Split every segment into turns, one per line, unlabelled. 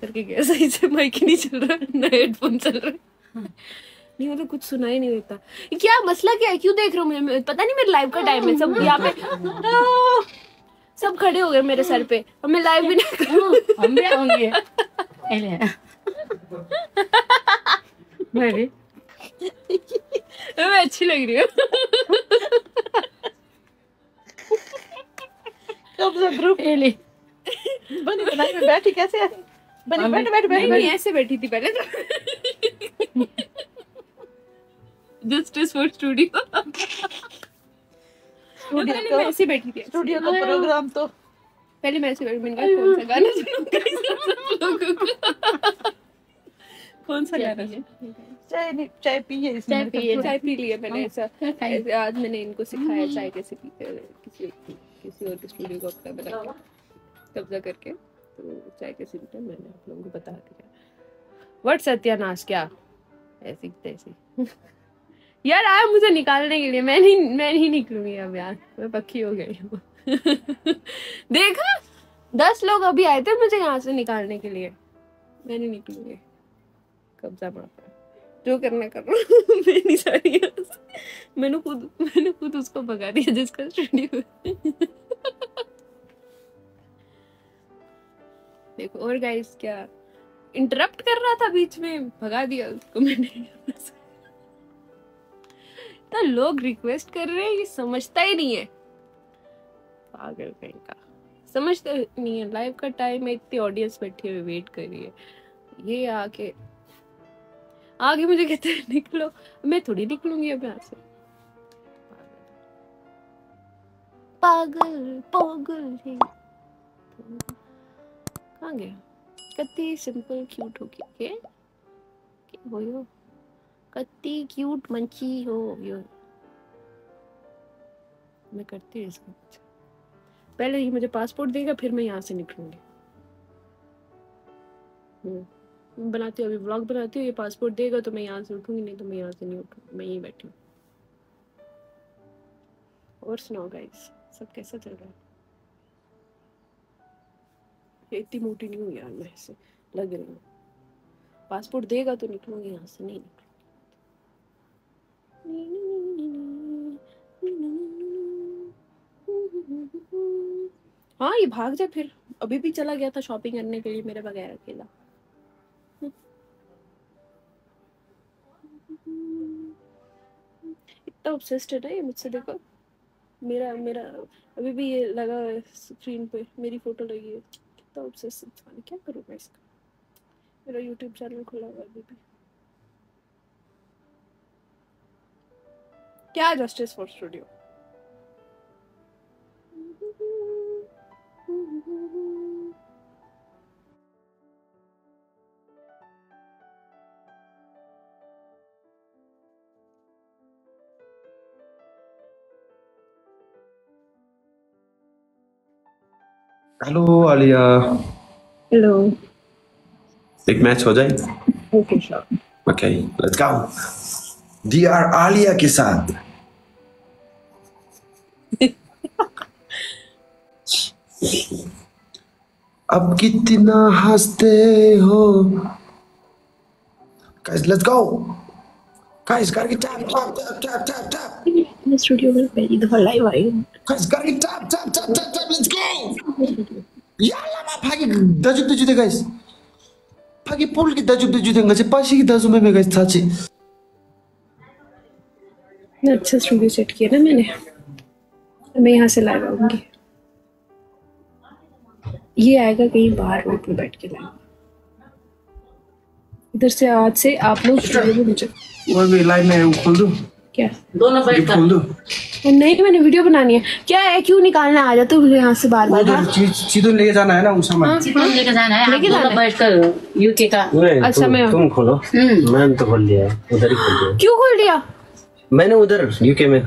करके गया। सही से माइक ही नहीं चल रहा ना हेडफोन चल रहा। नहीं मतलब कुछ सुनाई नहीं देता क्या मसला क्या है? क्यों देख रहे हो मुझे पता नहीं मेरे लाइव का टाइम है। सब यहाँ पे सब खड़े हो गए मेरे सर पे। और मैं लाइव भी नहीं करूँ
हम भी आएँगे मैं भी
मैं अच्छी लग रही हूँ।
कब ग्रुप बनी बनाई में बैठी कैसे है? बैठ बैठ बैठ
नहीं ऐसे बैठी थी पहले तो। जस्ट फॉर स्टूडियो मैं
स्टूडियो
ऐसे बैठी थी।
स्टूडियो का प्रोग्राम तो
पहले मैं ऐसे बैठी मैंने कौन सा गाना सुनूं? लोगों को कौन सा गाना
चाय नहीं चाय पिए इसमें
चाय पिए।
चाय पी लिया मैंने ऐसा? ऐसे आज मैंने इनको सिखाया चाय कैसे पीते किसी किसी और के स्टूडियो को अपना बना के कब्जा करके। तो चाय पीते हैं मैंने आप लोगों को बता दिया। व्हाट सत्यानाश क्या? ऐसी तैसी। यार आया मुझे निकालने के लिए, मैं नहीं मैं नहीं निकलूँगी अब यार। मैं पक्की हो गई हूँ। देखा? दस लोग अभी आए थे मुझे यहाँ से निकालने के लिए। मैं नहीं निकलूँगी। कब्जा मारता जो करना कर रहा मैं नहीं जा मैंने खुद मैंने खुद उसको भगा दिया जिसका स्टूडियो देखो, और गाइस क्या? इंटरप्ट कर रहा था बीच में, भगा दिया उसको मैंने। तो लोग रिक्वेस्ट कर रहे हैं, ये समझता ही नहीं है। पागल कहीं का। समझता नहीं है लाइव का टाइम है, इतनी ऑडियंस बैठी हुई वेट कर रही है। ये आके, आगे मुझे कहते हैं, निकलो। मैं थोड़ी निकलूँगी अब यहाँ से। पागल पागल है। कहाँ गया? कत्ती सिंपल क्यूट हो के हो, यो? कत्ती क्यूट मंची हो, यो? मैं करती हूँ इसका। पहले ये मुझे पासपोर्ट देगा, फिर मैं यहाँ से निकलूँगी। हम्म। बनाती हूँ, अभी व्लॉग बनाती हूँ, ये पासपोर्ट देगा तो मैं यहाँ से उठूँगी, नहीं तो मैं यहाँ से नहीं उठूँगी मैं यहीं बैठी हूँ। और सुनाओ गाइस सब कैसा चल रहा है? इतनी मोटी नहीं हुई यार मैं ऐसे लग रही हूँ पासपोर्ट देगा तो निकलूँगी यहाँ से नहीं हाँ ये भाग जा फिर अभी भी चला गया था शॉपिंग करने के लिए मेरे बगैर अकेला इतना ऑब्सेस्ड है ये मुझसे देखो मेरा मेरा अभी भी ये लगा है स्क्रीन पे मेरी फ़ोटो लगी है कितना ऑब्सेसिव था क्या करूँ मैं इसका। मेरा यूट्यूब चैनल खुला हुआ अभी भी। क्या justice for studio
hello Alia
hello
एक मैच हो जाए?
Okay
okay let's go dear Alia के साथ. अब कितना हँसते हो? Guys let's go. Guys gotta get tap tap tap tap. Tap
मैं स्टूडियो में पहली दफ़ा लाइव आई हूँ
guys get tap tap tap tap tap let's go yalla daju daju de guys pol ki daju daju de ngache pashi ki daju me guys
मैं अच्छा studio set किया ना मैंने मैं यहाँ से लाइव आऊँगी ये आएगा कहीं बाहर रोड पे बैठ के लाइव इधर से आज से आप लोग स्टूडियो में मुझे
और भी लाइव में खोल दूँ
क्या?
दोनों बैठ
खोल
नहीं मैंने वीडियो बनानी है। क्या है? क्यों निकालना आ जाते हो? मुझे यहाँ से बार बार
उधर चीज़ों लेके जाना है ना उस सामान
चिकन लेके जाना है।
लेके जाना है?
बैठ कर यूके का।
अच्छा, मैं-
तुम खोलो।
हम्म।
मैंने तो खोल लिया उधर ही खोल दिया
क्यों खोल दिया?
मैंने उधर यूके में।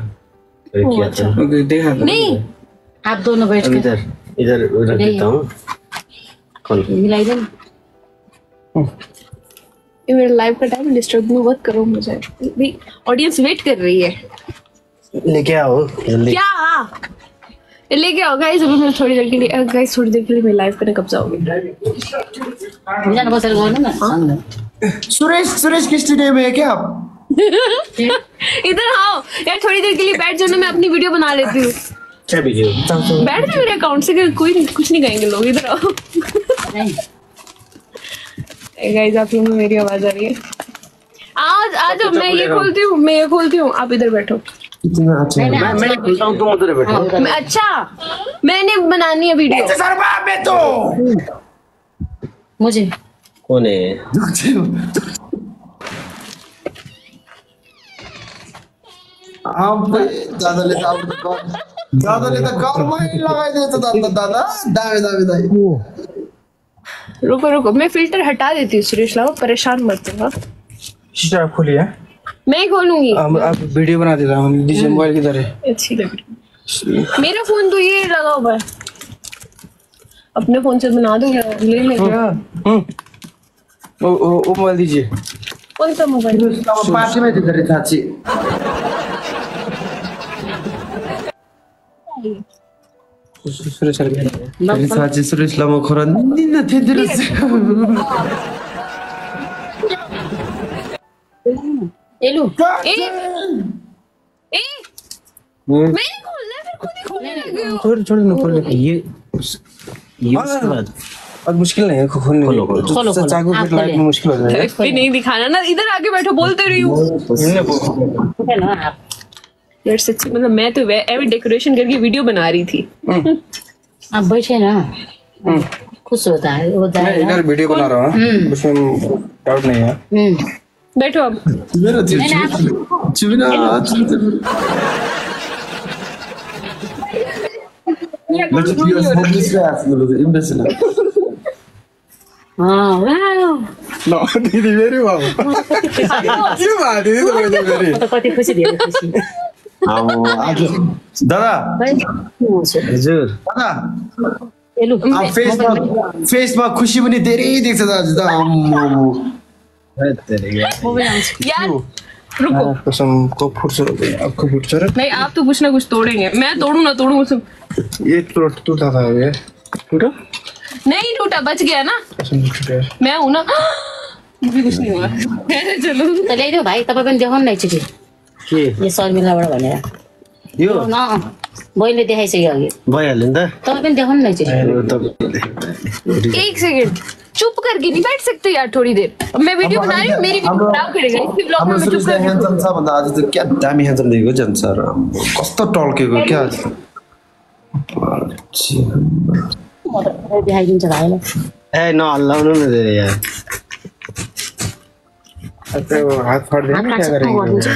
किया था
देखा।
नहीं।
आप दोनों बैठ कर।
इधर इधर रख देता हूँ। खोल।
मिलाई देना
ये मेरा लाइव का टाइम डिस्टर्ब मत करो मुझे। ऑडियंस वेट कर रही है।
लेके आओ जल्दी।
क्या? लेके आओ गाइस अभी मैं थोड़ी देर के लिए गाइस थोड़ी देर के लिए मैं लाइव करने कब जाओगे
दुईजना बसेर गर्नु न सँगै।
सुरेश सुरेश के स्टूडियो में है क्या आप?
इधर आओ। यार थोड़ी देर के लिए बैठ जाओ ना मैं अपनी वीडियो बना लेती हूँ।
क्या वीडियो?
बैठ जाओ मेरे अकाउंट से कोई कुछ नहीं कहेंगे लोग इधर आओ।
नहीं,
गाइस आप लोगों को मेरी आवाज़ आ रही है। आज आ जाओ मैं ये खोलती हूँ मैं ये खोलती हूँ आप इधर बैठो।
अच्छा
मैं मैं खुलता हूँ तुम उधर बैठो।
अच्छा मैंने बनानी है वीडियो।
तो।
मुझे।
कौन है?
आप त घरमै लगाइदिएछ दादा दादा दामी
रुको रुको मैं फ़िल्टर हटा देती हूँ सुरेश लाओ परेशान मत हो हाँ?
शीशा आप खोलिए।
मैं खोलूँगी।
आप वीडियो बना दे रहा हूँ दीजिए मोबाइल किधर है
अच्छी लग रही मेरा फ़ोन तो ये लगा हुआ है। अपने फ़ोन से बना दो या ले ले
हम्म वो वो वो मोबाइल दीजिए।
कौन सा मोबाइल
अब पार्टीमै दिँदो रहेछ साँच्ची
सुरेश सर भी
फेरि साँच्ची सुरेश लामा खोरा निन्न थिएदो रहेछ
एलु
ए ए
हम्म।
मैं नहीं खोलना है, फिर खुद ही खोलने लगे हो
छोड़ छोड़ ना खोल
ये ये उसके
मुश्किल नहीं है खोलने
खोलो, खोलो।
चाकू
आप
लाइट में मुश्किल हो जाएगा
नहीं दिखाना ना इधर आके बैठो बोलते रही हूँ यार सच्ची मतलब मैं तो एवरी डेकोरेशन करके वीडियो बना रही थी।
आप बैठे ना। खुश होता है वो
मैं इधर वीडियो बना रहा हूँ उसमें डाउट नहीं है।
हम्म,
बैठो अब।
मेरो इम्प्रेसन
हाँ।
नो? दीदी मेरी बाबू क्यों बात है तो मेरी। मेरी
म त कति खुसी धेरै खुसी
दादा?
हजुर।
दादा। फेसमा फेसमा खुसी पनि धेरै देख्छ त
रुको।
कसम को फुट आपको फुट सर
नहीं आप तो कुछ ना कुछ तोड़ेंगे। मैं तोड़ू ना तोड़ू उसमें
ये टूट टूटा था ये। टूटा?
नहीं टूटा बच गया ना। मैं हूँ ना। मुझे कुछ नहीं हुआ। चलो।
त ल्याइदेऊ भाइ तपाईँ पनि देखाउनु न एकचोटि
के?
यो शर्मिलाबाट भनेर।
यो?
न बहिनीले देखाइसक्यो अघि।
भइहाल्यो नि त।
तपाईँ पनि देखाउनु न
एक सेकंड चुप करके नहीं बैठ सकते यार थोड़ी देर। मैं वीडियो बना रही हूँ मेरी वीडियो खराब करेगा इसलिए ब्लॉग में चुप करके
ह्यान्डसम छ भन्दा आज त क्या दामी ह्यान्डसम देखेको झन् सर। कस्तो टल्केको क्या?
त
ए नहल्लाउनु न धेरै यार
तो हाथ फाड़ देंगे क्या करेंगे?
गरिदिन्छ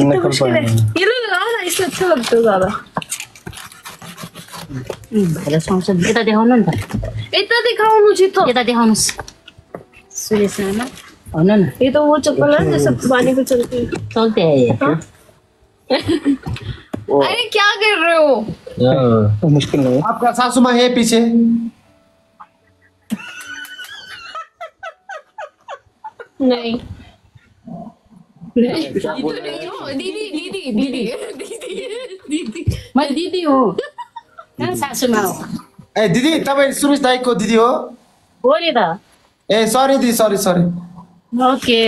निकल पाएँगे
ये लो लगाओ ना इससे अच्छा लगता है ज़्यादा।
भाइलाई सुहाउँछ यता देखाउनु नि त
इतना दिखाओ मुझे तो।
यता देखाउनुहोस् सुरेश नामा भन्नु न
ये तो वो चप्पल है जैसे पानी पे चलती है।
चल्ते
अरे क्या कर रहे हो?
तो मुश्किल नहीं है।
आपका सासूमा है पीछे।
नहीं दीदी दीदी दीदी दीदी दीदी दीदी
मैले दिदी हो सासूमा हो
ए दिदी तपाईँ सुरेश दाईको दिदी हो
हो नि त
ए सरी दिदी सरी सरी
ओके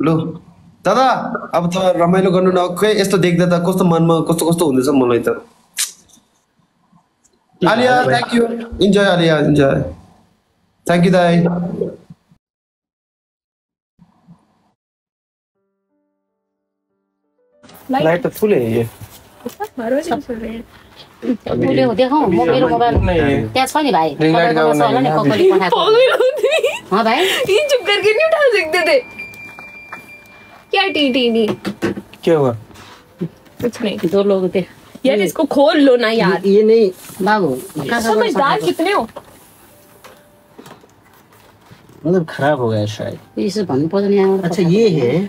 लु दादा अब त रमाइलो गर्नु न खै यस्तो देख्दा त कस्तो मनमा कस्तो कस्तो हुँदैछ मलाई त Alia thank you enjoy Alia enjoy thank you Dai
light तो फुल है ये।
हैं।
म मेरो मोबाइल
नहीं
त्यहाँ छ नि भाइ
रिङ लाइट
तपाईँकोमा छ होला नि
गाउँ
ककले पठाएको
पागल होती
हाँ। भाइ
ये चुप करके नहीं उठा सकते थे? क्या टी टी
क्या हुआ?
कुछ नहीं।
दो लोग थे।
यार इसको खोल लो ना यार।
ये नहीं।
बाबु
समझदार कितने हो?
मतलब खराब हो गया शायद।
यसो भन्नु पर्दैन यहाँबाट
अच्छा ये है।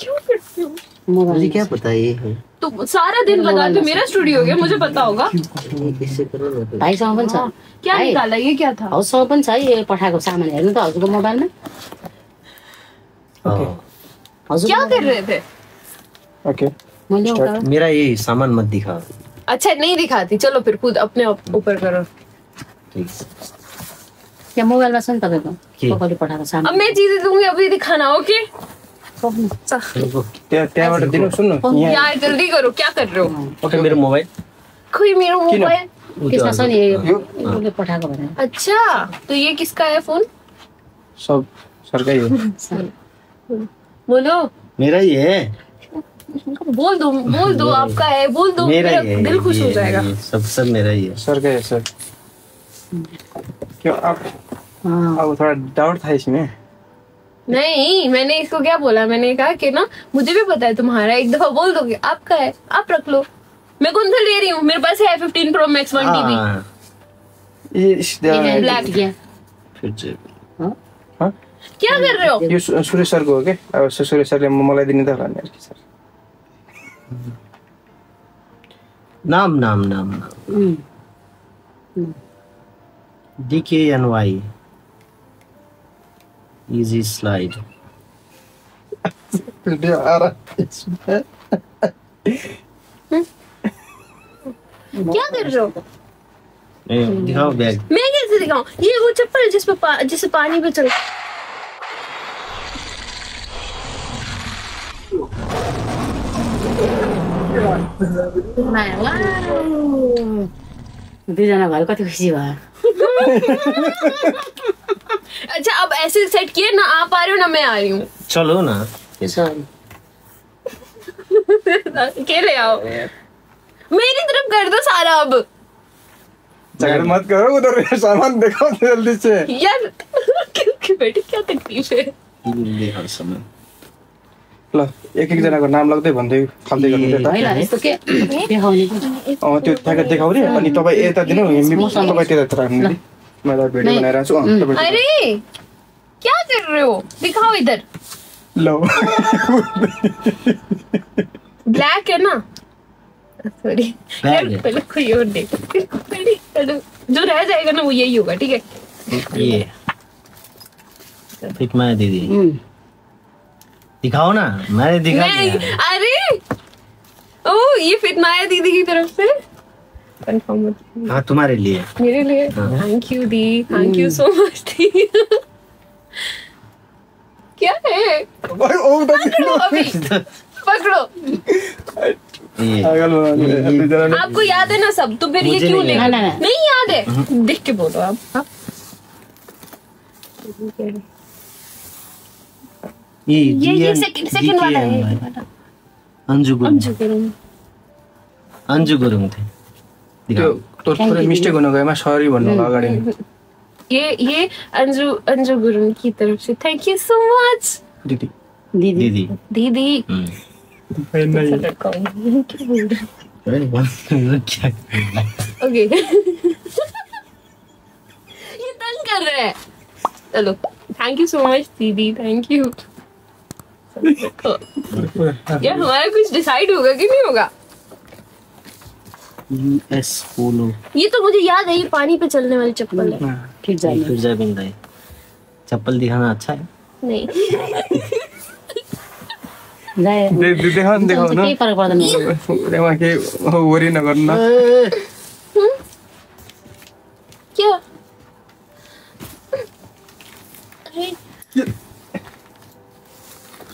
क्यों करते हो?
मुझे क्या पता ये है?
तो सारा दिन लगा के मेरा स्टूडियो हो गया मुझे पता होगा।
तो
भाइसँग पनि छ
क्या निकाला ये क्या था?
हजुरसँग पनि छ है यो पठाएको सामान हेर्नु त हजुरको मोबाइलमा
हाँ।
हजुर
क्या कर रहे थे?
ओके।
मेरा ये सामान मत दिखा।
अच्छा नहीं दिखाती। चलो फिर खुद अपने ऊपर करो।
ठीक।
त्यहाँ मोबाइलमा छ नि तपाईँको
के?
कपालले पठाएको
अब
सामान।
मैं चीज़ें दूँगी अभी दिखाना ओके
सक्नु।
रुको
त्यहाँ त्यहाँबाट दिनु सुन्नु
यार जल्दी करो क्या कर रहे हो?
ओके मेरो मोबाइल
कोई मेरा मोबाइल
त्यसमा छ नि
यो
उसले पठाएको भनेर
अच्छा तो ये किसका है फ़ोन
सब सरकै हो
बोलो।
मेरा ही है।
बोल दो बोल दो आपका है बोल दो
मेरा
मेरा दिल खुश हो जाएगा।
सब सब मेरा ही है।
सरकै है सर। क्यों? आप
अँ,
अब थोड़ा डाउट था इसमें।
नहीं मैंने इसको क्या बोला? मैंने कहा कि ना मुझे भी पता है तुम्हारा एक दफ़ा बोल दोगे आपका है आप रख लो। मैं कौन सा ले रही हूँ? मेरे पास है fifteen pro max one TB
हाँ, फिर से
हाँ?
क्या कर रहे हो?
यो सुरेश सरको हो क्या सुरेश सरले मलाई दिने त होला नि अर्को सर।
नाम नाम नाम नाम। एन वाई इजी स्लाइड
आ रहा है इसमें।
क्या कर रहे हो?
दिखाओ बैग।
मैं कैसे दिखाऊँ? ये वो चप्पल है जिसपे पा, जिससे पानी पे चल।
दुईजना भयो कति खुसी भयो
अच्छा अब ऐसे सेट किए ना आप आ रहे हो ना मैं आ रही हूँ।
चलो ना।
अकेले आओ। मेरी तरफ़ कर दो सारा अब।
झगड़ा मत करो उधर सामान देखो जल्दी से।
यार क्योंकि बेटी क्या तकलीफ़ है?
समय।
ल एक एकजनाको नाम लाग्दै भन्दै फाल्दै गर्नु
होइन
त
यस्तो के? देखाउने कि?
अँ त्यो ठ्याक्क देखाउने अनि तपाईँ यता दिनु तपाईँ त्यता राख्नु नि। मैले भिडियो। बनाइरहेको छु अँ, तपाईँ
अरे क्या कर रहे हो दिखाओ इधर।
ल।
ब्लैक है ना? सॉरी
Bag
यार
है।
पहले कोई और देखो। पहले- पहले जो रह जाएगा ना वो यही होगा ठीक है?
ये। फिट माया दीदी।
उम्,
दिखाओ ना मैंने दिखा
नहीं
दिया।
अरे! ओ ये फिटनाया दीदी की तरफ़ से? कंफर्म
हाँ तुम्हारे लिए।
मेरे लिए?
हाँ।
थैंक यू दी। थैंक यू सो मच दी। क्या है?
औ
पकड़ो अभी। पकड़ो।
हो।
आपको याद है ना सब? तो फिर ये क्यों
नहीं
नहीं?
याद। नहीं, नहीं,
नहीं याद है? देख के बोलो आप। हाँ?
ये
ये ये सेकंड सेकंड वाला है
अंजू गुरुङ
अंजू करूँ
अंजू गुरुङ थे।
त्यो तो पुरै मिस्टेक हुनु गएमा सरी भन्नु अगाडि।
ये ये अंजू अंजू गुरुङ की तरफ़ से। थैंक यू सो मच
दिदी।
दिदी।
दीदी।
दीदी।
हम्म।
ओके ये तंग कर रहा है। चलो। थैंक यू सो मच दीदी। थैंक यू यार हमारा कुछ डिसाइड होगा कि नहीं होगा
यूएस पोलो
ये तो मुझे याद है ये पानी पे चलने वाली चप्पल है
ठिक जाने
फिर जय बिंदाई चप्पल दिखाना अच्छा है
नहीं
जाए
दे- दे- देखाउ न
फरक पर्दैन
त्यहाँ केही वरि न
क्या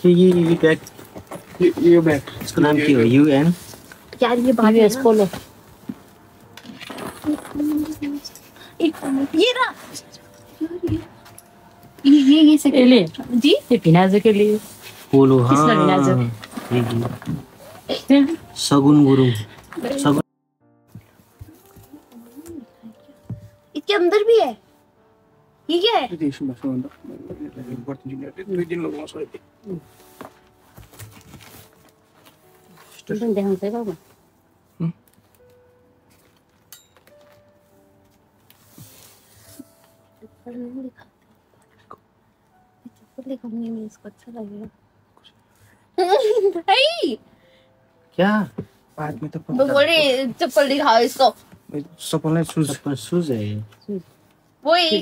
ये ये ये बैग।
यो- यो ब्याग
इसका नाम क्या है यूएन
यार ये बात
युएस पोलो
ये ना। ये ये ये सेकंड
यसले
जी?
त्यो भिनाजुको लिए।
पोलो हाँ।
किसका?
ये-
त्यहाँ
सगुन गुरुङ सगुन
17
yaşında falan da. Dördüncü
geldi. Dinle ondan sonra değil. İşte. Bunun dehansı var mı?
क्या
बाद में तो
बोले चप्पल दिखाओ इसको
चप्पल नहीं शूज़
चप्पल शूज़ है
वो
ही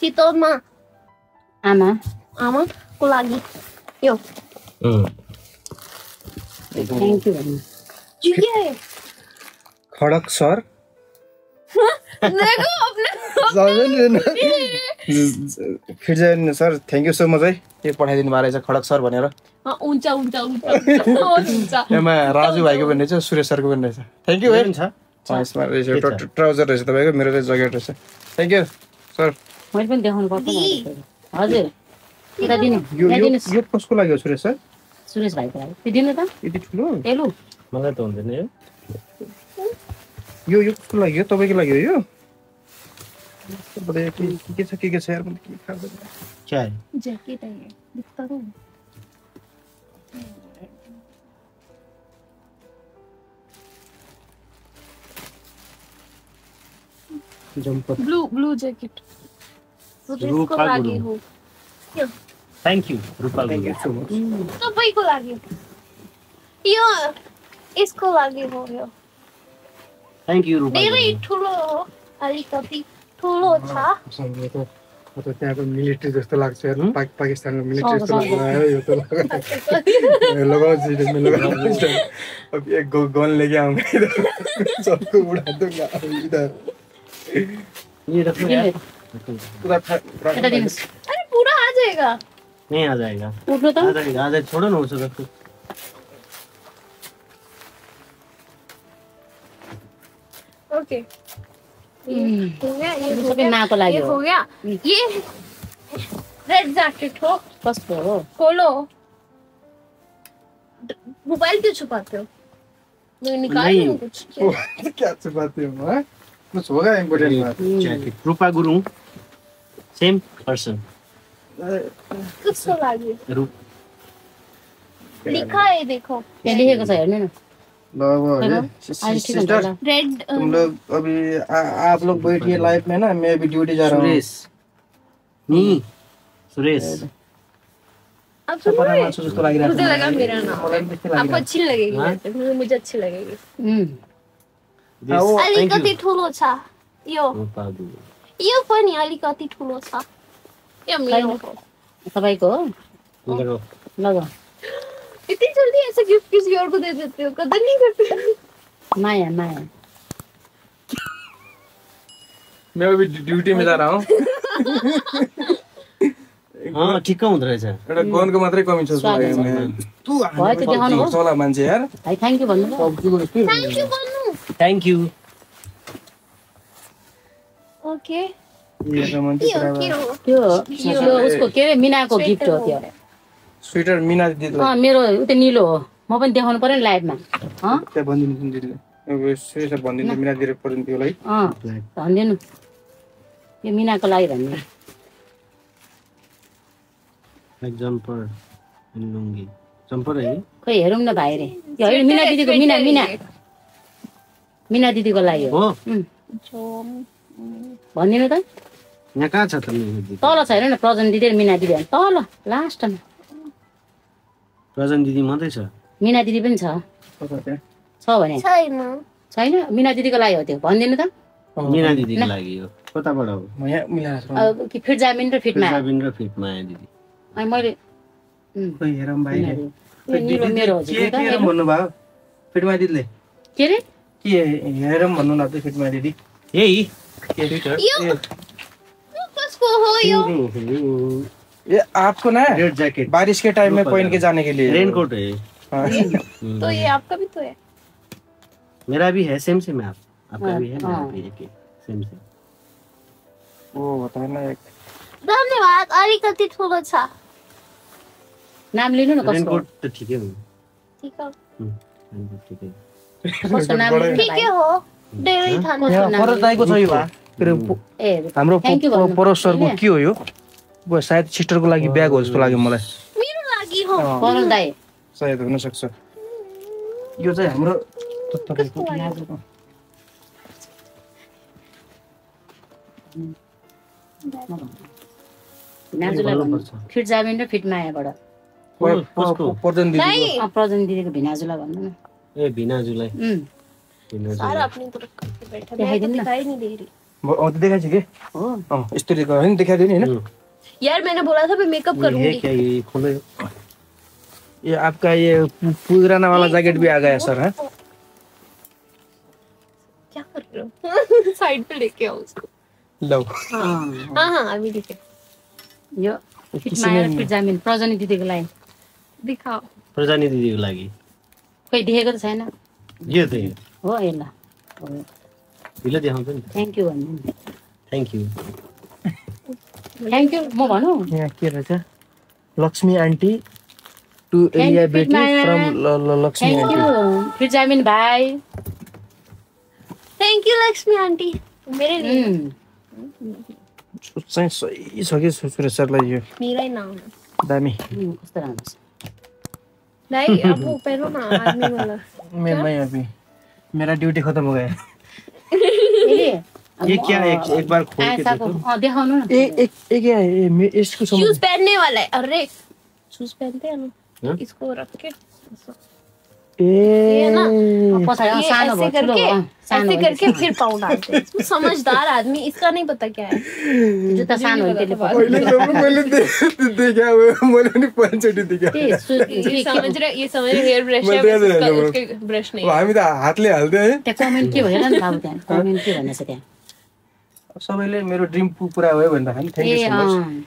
चितवनमा
आमा
आमाको लागि यो
भन्नु
खडक सर
देखो अपने
फिर चाहिँ sir thank you so much है यो पठाइदिनु भएको रहेछ खडक सर भनेर
हाँ ऊंचा ऊंचा ऊंचा बहुत ऊंचा
यसमा राजु भाइको भन्ने रहेछ सुरेश सरको पनि रहेछ थ्याङ्क यू है यसमा रहेछ ट्राउजर रहेछ तपाईँको मेरो चाहिँ ज्याकेट रहेछ थ्याङ्क यू सर
मैले पनि देखाउनु पर्छ हजुर यता दिनु
यो कसको लागि हो सुरेश सर
सुरेश भाइको लागि त्यो दिनु त
यति ठुलो
एलु
मलाई त हुँदैन यो
यो यो कसको लागि हो तपाईँको लागि हो यो के के छ के के छ यार मैले के छैन।
क्या है
जैकेट है दिखता तो है।
Jumper
blue blue jacket
Rupa
लागि
गुरुङ।
हो
थ्याङ्क यू रूपाल
थ्याङ्क यू सो मच
सबैको लागि हो यो यसको लागि हो यो
थ्याङ्क यू रूपाल
धेरै ठुलो हो अलिकति ठुलो छ
त त्यहाँको मिलिट्री जस्तो लाग्छ पाकिस्तानको मिलिट्री जस्तो लाग्छ यो त लगाउँछु लगाउँछु अब एक गन लेके इधर सबको उड़ा दूंगा इधर
ये रखो यार
पूरा पूरा
अरे पूरा आ जाएगा।
नहीं आ जाएगा। आ
त।
जाएगा आ जाएगा छोड़ो ना उसे रखो।
ओके। हो गया ये हो
लागि
ये
हो
गया। ये रेड जैकेट हो
कस्तो हो
खोलो। मोबाइल क्यों छुपाते हो? निकाल कुछ।
क्या छुपाते हो हाँ? कुछ होगा इम्पोर्टेंट बात?
Jacket Rupa Gurung same person
किसको लागि
रूप
लिखा है देखो
त्यहाँ लेखेको छ हेर्नु न
ये, सिस्टर
रेड
तुम लोग अभी आ, आप लोग बैठिए लाइव में ना मैं अभी ड्यूटी जा रहा हूँ
सुरेश नहीं सुरेश
अब सुनो
पता
ये।
मासु जस्तो लागिरहेको
मुझे लगा मेरा नाम
मलाई पनि त्यस्तै
आपको अच्छी लगेगी
हाँ?
मुझे मुझे अच्छी लगेगी
उम्,
अलिकति ठुलो छ यो
रूपा गुरुङ
यो पनि अलिकति ठुलो छ। यो मेरो हो।
तपाईँको? हो।
इतनी जल्दी ऐसे गिफ्ट किसी और को दे देते हो कदर नहीं करते
माया माया।
मैं अभी ड्यूटी में जा रहा हूँ।
अँ ठिक्क हुँदो रहेछ।
एउटा गनको मात्रै कमी छ। तँ
हो
चला मान्छे यार।
थ्याङ्क यू भन्नु।
हो।
थ्याङ्क यू
ओके
त्यो उसको के अरे मिनाको गिफ्ट हो त्यो
स्वेटर मिना दिदीलाई।
अँ मेरो उ त निलो हो। म पनि देखाउनु पर्यो नि लाइभमा
भनिदिनु दिदीले मिना दिएर पर्दैन त्यसलाई
अँ भनिदिनु। यो मिनाको लागि भन्ने
जम्पर एन्ड लुङ्गी जम्पर है
खोइ हेरौँ न भाइ रे। यो होइन मिना दिदीको मिना मिना। मिना दिदीको लागि हो। भनिदिनु त।
यहाँ कहाँ छ त
तल छ हेर न प्रजन दिदी र मिना दिदी तल लास्टमा।
रजन दिदी मात्रै छ?
मिना दिदी पनि छ। छ? भने।
छैन।
मिना दिदीको लागि हो त्यो। भनिदिनु त।
मिना दिदीको लागि हो। कताबाट हो?
कि फिट जामिन र फिटमा?
फिटमा र फिट माया दिदी।
अनि मैले
खोइ हेरौँ भाइ।
निलो मेरो हो
के के भन्नुभयो? फिटमा दिदीले।
के अरे
के हेरौँ भन्नु न त फिटमा दिदी।
यही।
यो कसको हो। यो
ये आपको ना
रेड जैकेट
बारिश के टाइम में पहन के जाने के लिए।
रेनकोट है
हाँ।
तो ये आपका भी तो है।
मेरा भी है सेम सेम है आप आपका भी है मेरा
हाँ।
भी है सेम सेम
वो बताए ना एक।
धन्यवाद अलिकति ठुलो छ
नाम लिनु न कसको
रेनकोट त ठिकै हो।
ठिक हो।
ठिकै
कसको नाम लिनु न
ठिकै
भाइ
हो।
परदायको छ यो हाम्रो परस्वरको के हो यो सायद सिस्टरको लागि ब्याग हो जस्तो लाग्यो मलाई सायद हुनसक्छ यो चाहिँ हाम्रो
फिट फिट मायाबाट
प्रजन दिदीको
भिनाजुलाई भन्नु न
ए भिनाजुलाई
सारा अपनी तरफ़ करके बैठा। मैं तो दिखाई नहीं दे रही।
देखाएको छु कि
हो
देखाइदियो नि?
यार मैंने बोला था मैं मेकअप
ये क्या ये खोलो।
ये आपका ये पुराना वाला जैकेट भी आ गया सर है?
क्या कर रहे हो? साइड पे लेके आओ उसको।
लौ।
अँ,
हाँ हाँ अभी ठीक है
यो फिट माया र फिट जामिन प्रजनी दिदीको लागि
दिखाओ।
प्रजानी दिदीको लागि
खोइ देखेको त छैन
यो त
हो हो.
ढिलो देखाउँछ नि.
थ्याङ्क यू भन्नु नि
थ्याङ्क यू
थ्याङ्क यू म भनौँ
यहाँ के रहेछ लक्ष्मी आन्टी टु एलिया बेटी. From Lakshmi
thank
aunty
you fit जामिन भाइ
थैंक यू लक्ष्मी आंटी मेरे
चाहिँ सही छ कि सुरेश सरलाई यो
मेरा ही नाम
दामी.
कस्तो राम्रो छ
नहीं अब पहनो ना आदमी वाला।
मैं मैं अभी मेरा ड्यूटी खत्म हो गया।
ये क्या है? एक एक बार खोल के देखो।
अँ, देखाउनु न।
एक एक क्या है ये मे- इसको
शूज़ पहनने वाला है। अरे शूज़ पहनते हैं ना।
हाँ?
इसको रख के।
ए।
ना? ये ऐसे करके
सानो
ऐसे करके फिर पाउँ डालते हैं। समझदार आदमी इसका नहीं पता क्या है।
जुत्ता सानो हो। त्यसले
पहिले सब मैले देखा हो मैले नि पहिलोचोटि देखा
त्यही
ये समझ रहे ये समझ रहे हेयर ब्रश है उसका-
हूँ।
ब्रश नहीं
हामी त हातले हाल्थ्यो है
त्यहाँ कमेन्ट के भयो नि बाबु त्यहाँ कमेन्ट के भनेछ त्यहाँ
सबैले मेरो ड्रिम पुरा भयो भन्दाखेरि थ्याङ्क यू सो मच